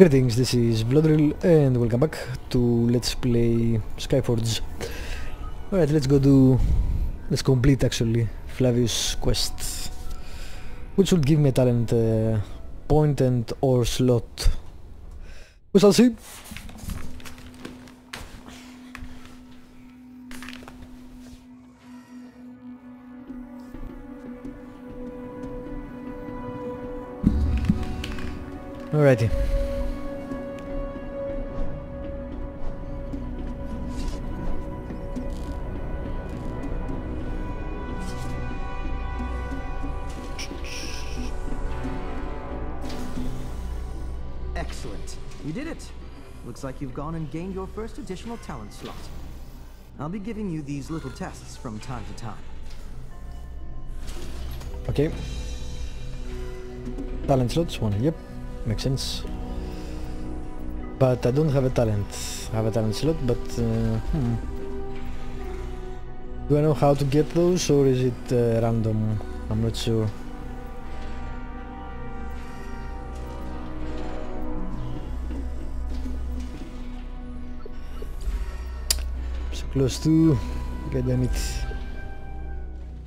Greetings, this is Vlodril and welcome back to Let's Play Skyforge. Alright, let's go do... let's complete actually Flavius' quest. Which should give me a talent uh, point and or slot. We shall see. Alrighty. You did it. Looks like you've gone and gained your first additional talent slot. I'll be giving you these little tests from time to time. Okay. Talent slots, one, yep, makes sense. But I don't have a talent. I have a talent slot, but uh, hmm. Do I know how to get those or is it uh, random? I'm not sure. Close to... God damn it.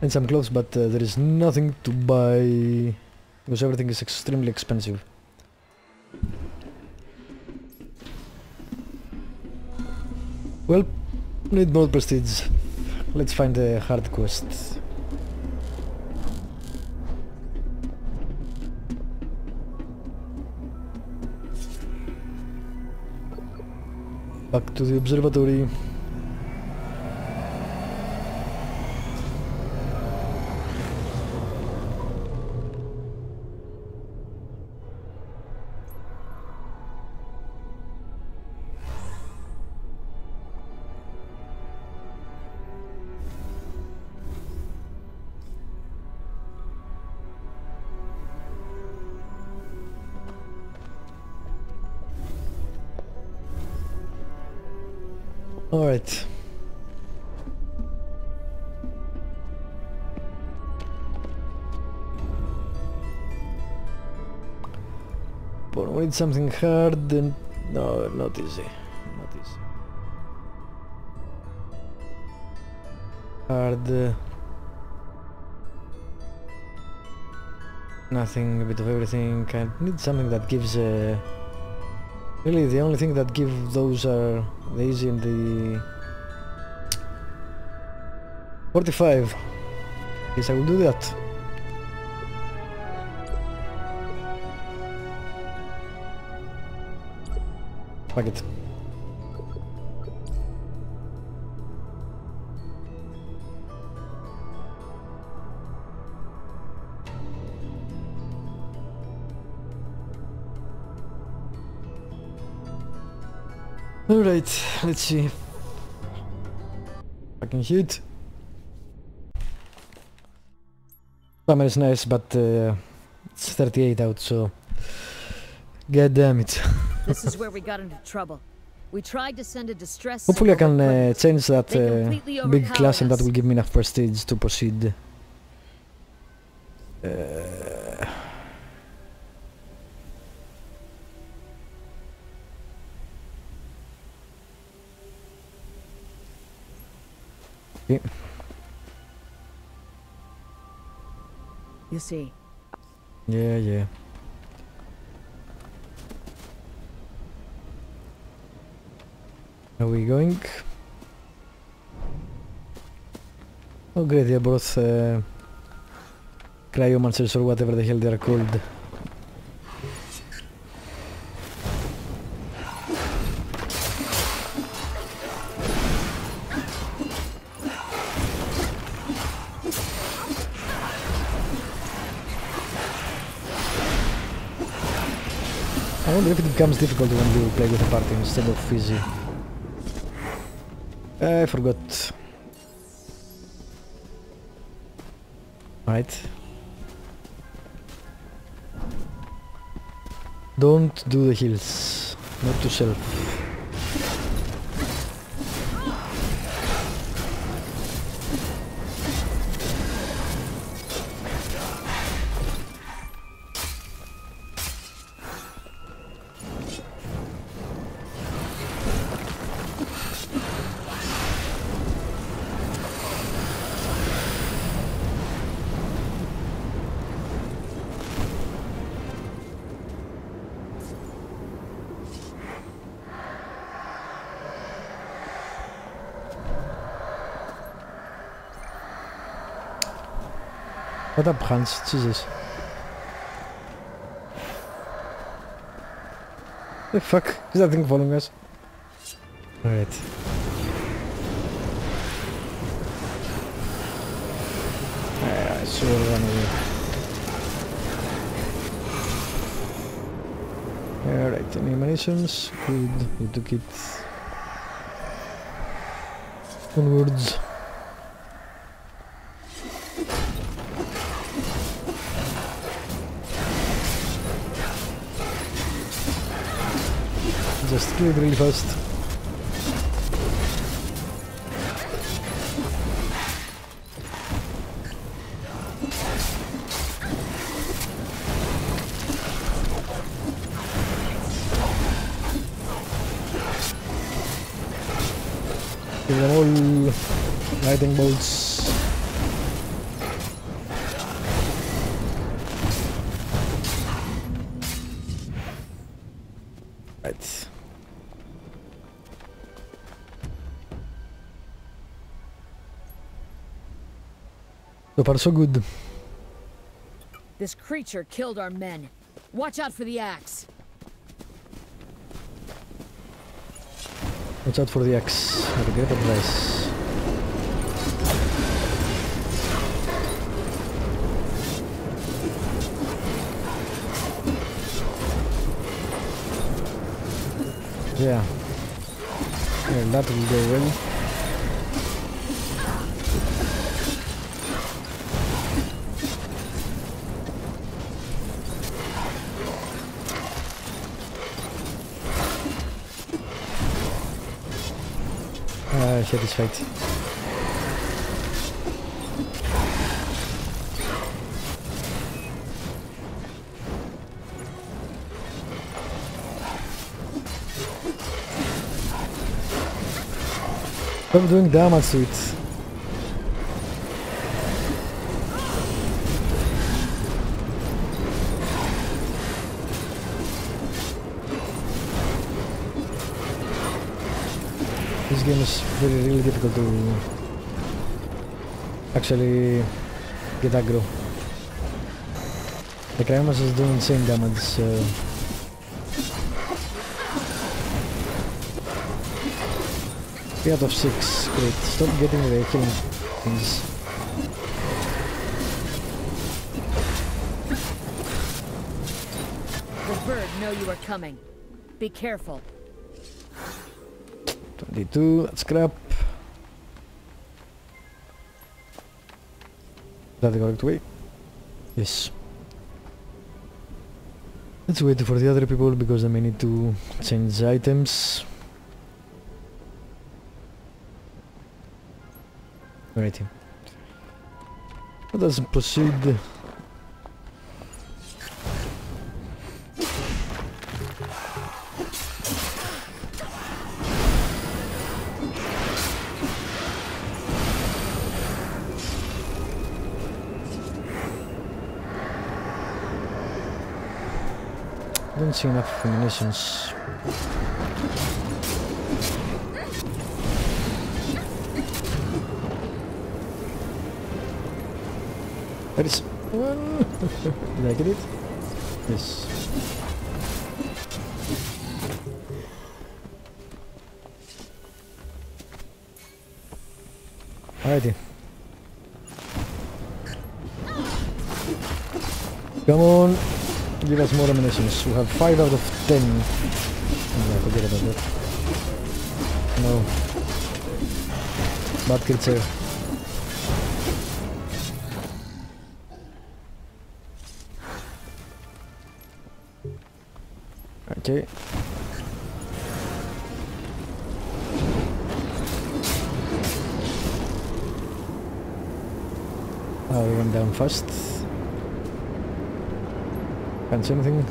And some clothes, but uh, there is nothing to buy because everything is extremely expensive. Well, need more prestige. Let's find a hard quest. Back to the observatory. Alright. But we need something hard and... No, not easy. Not easy. Hard... Nothing, a bit of everything. I need something that gives uh, Really, the only thing that give those are the easy and the 45. Yes, I will do that. Fuck it. Alright, let's see. Fucking hit. Summer is nice, but uh, it's 38 out, so... God damn it. This is where we got into trouble. We tried to send a distress Hopefully I can uh, change that uh, big class and that will give me enough prestige to proceed. Uh, okay. You see, Yeah, yeah. Are we going? Oh great, they brought uh, cryomancers or whatever the hell they are called. Becomes difficult when you play with a party instead of easy. I forgot. Right. Don't do the heals. Not to self. What up, Hans? Jesus. The fuck? Is that thing following us? Alright. Ah, I it run away. Alright, any munitions? Good, we took it. Onwards. Just kill it So far so good. This creature killed our men. Watch out for the axe. Watch out for the axe. Regret advice. Yeah. Yeah, that will go well. Ah, shit is fight. I'm doing damage to it. This game is really, really difficult to actually get aggro. The Krymas is doing insane damage, so... Three out of six, great. Stop getting the killing things. The bird know you are coming. Be careful. 22, that's crap. Is that the correct way? Yes. Let's wait for the other people because they may need to change items. Alrighty. Let us proceed. See enough munitions. There is one. Did I get it? Yes. Alrighty. Come on. Give us more ammunitions. We have 5 out of 10. No, forget about that. No. Bad creature. Okay. Oh, we went down fast. Can't see anything.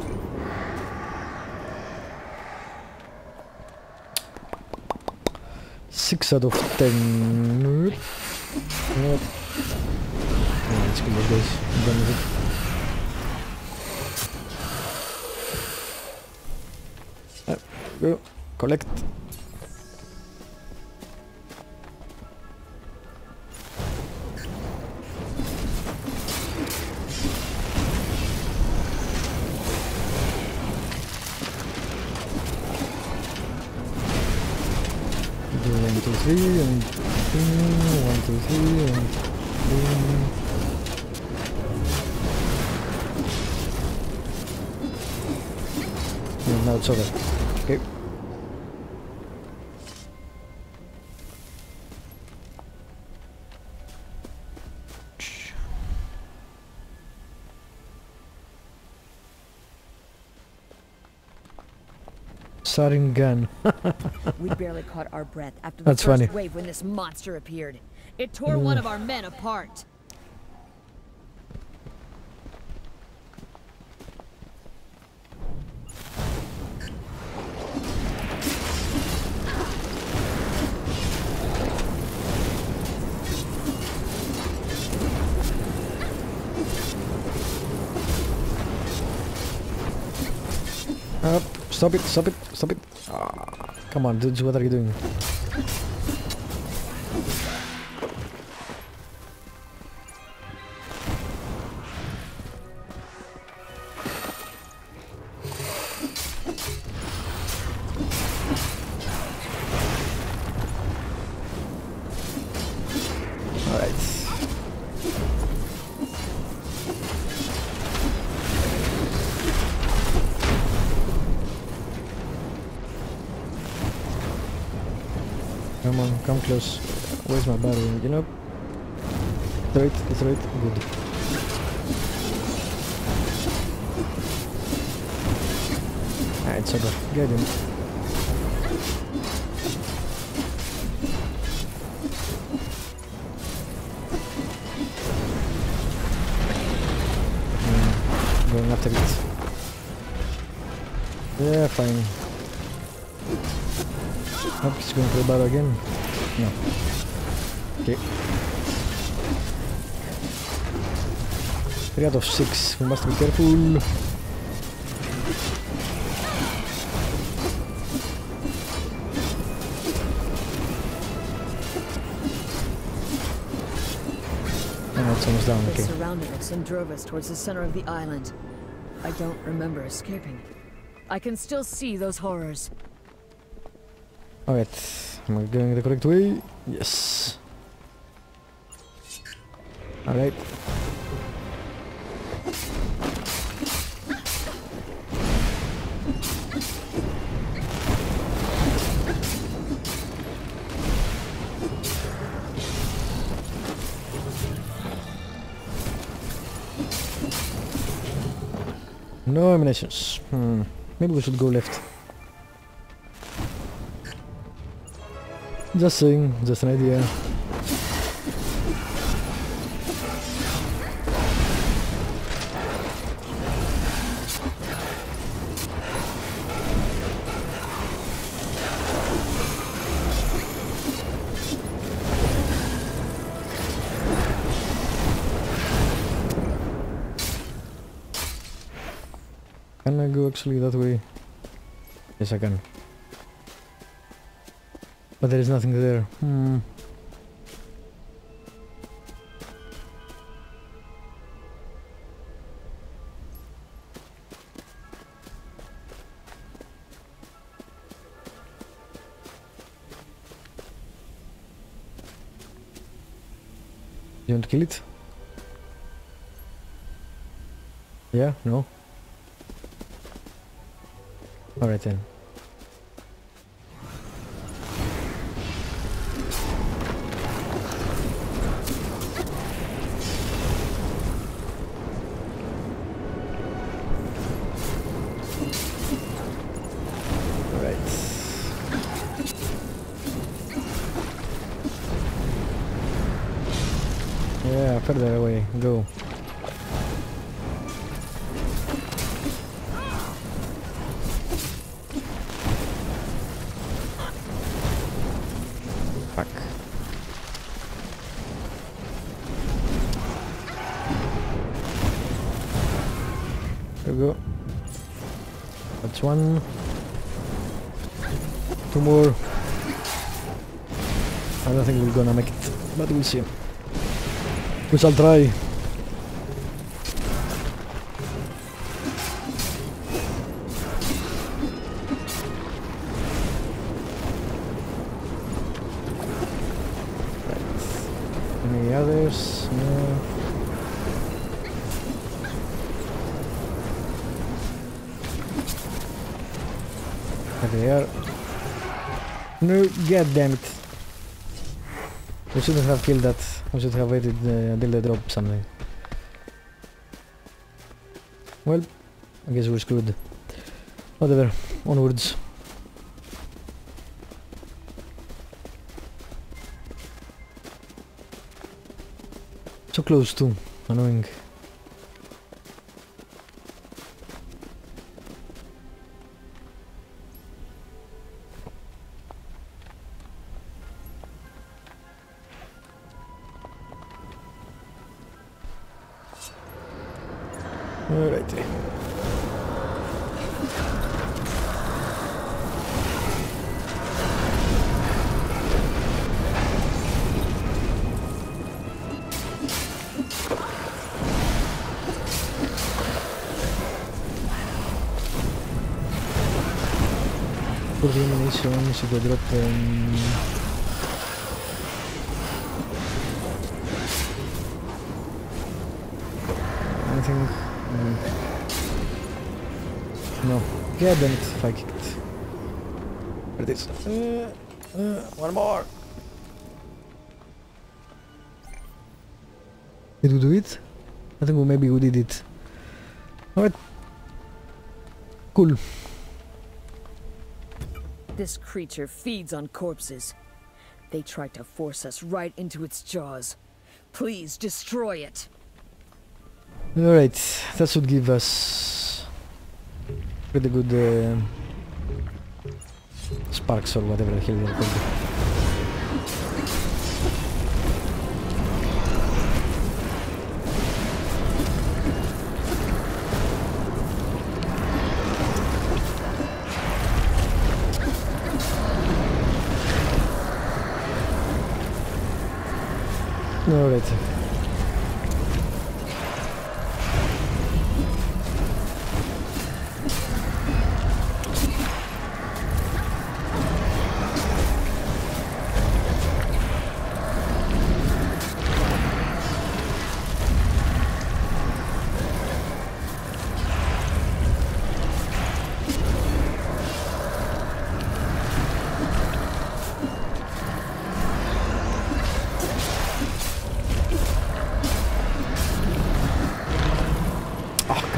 Six out of ten. Nope. Let's kill those guys. Go. Collect. One, two, three, and boom, one, two, three, and boom. Now it's over. Saringan. We barely caught our breath after the That's first funny. wave when this monster appeared. It tore mm. one of our men apart. Stop it, stop it, stop it. Come on, dudes, what are you doing? Alright. Come close. Where's my battery? You know? Throw it. Good. Ah, it's over. Get him. Going after it. Yeah, fine. Hope he's going for the battle again. No. Okay. Three out of six. We must be careful. Oh, it's almost. They surrounded us and drove us towards the center of the island. I don't remember escaping. I can still see those horrors. Alright. Am I going the correct way? Yes. Alright. No ammunitions. Hmm. Maybe we should go left. Just saying, just an idea. Can I go actually that way? Yes, I can. But there is nothing there. Hmm. You want to kill it? Yeah? No? Alright then. Further away. Go. Fuck. We go. That's one. Two more. I don't think we're gonna make it, but we'll see which I'll try. There. No, god damn it. We shouldn't have killed that. We should have waited uh, until they drop something. Well, I guess we're screwed. Whatever, onwards. So close too, annoying. Alrighty. For the ammunition, should I drop Yeah, then it, if I kicked. There it is. Uh, uh, one more. Did we do it? I think we maybe we did it. Alright. Cool. This creature feeds on corpses. They tried to force us right into its jaws. Please destroy it. Alright, that should give us pretty good uh, sparks or whatever the hell they're called. Alright.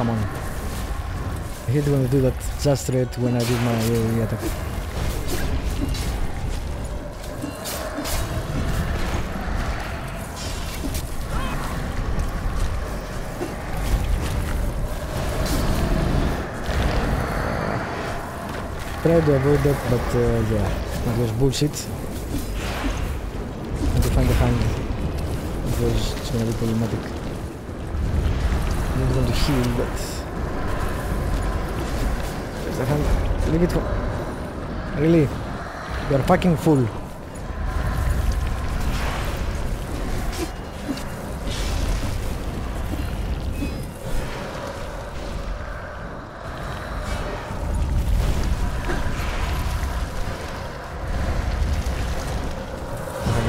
Come on. I hate when I do that just right when I did my AoE attack. Try to avoid that, but uh, yeah, that was bullshit. And to find a hand, it was it's gonna be problematic. I'm going to heal, but. Leave it for really. You're fucking full.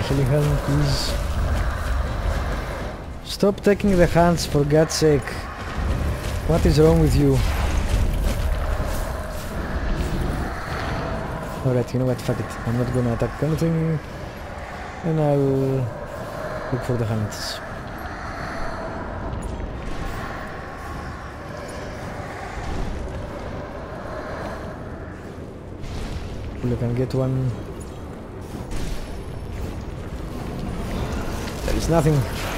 Healing hand, please. Stop taking the hands for God's sake. What is wrong with you? Alright, you know what, fuck it. I'm not gonna attack anything. And I'll look for the hands. I can get one. There is nothing.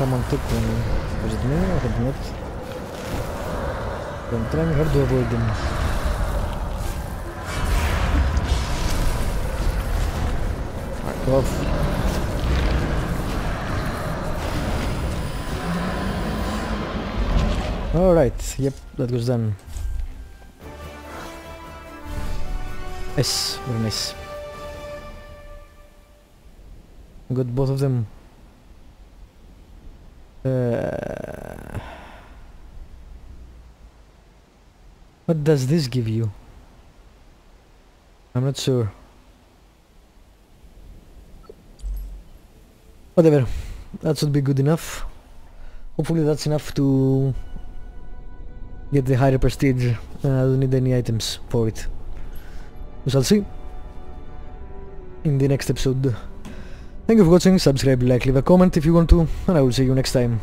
Someone took one. Was it me? I think not. I'm trying hard to avoid them. Alright, off. Alright, yep, that was done. Yes, very nice. Got both of them. Uh, What does this give you? I'm not sure. Whatever. That should be good enough. Hopefully that's enough to get the higher prestige. Uh, I don't need any items for it. We shall see in the next episode. Thank you for watching, subscribe, like, leave a comment if you want to, and I will see you next time.